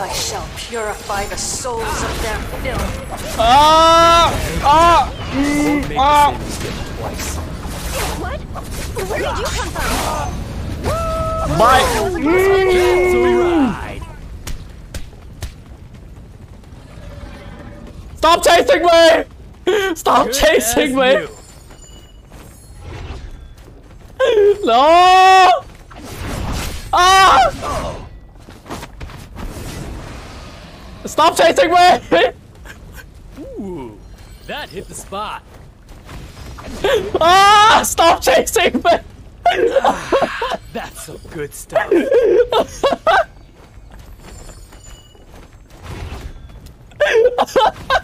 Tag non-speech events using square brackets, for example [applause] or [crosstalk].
I shall purify the souls of their filth. Ah! Ah! Won't Ah. the same mistake twice. What? Where did you come from? Bye! That's. Stop chasing me! Stop Good chasing me! new. No! Ah! Stop chasing me! Ooh, that hit the spot. Ah! Stop chasing me! [laughs] That's some good stuff. [laughs]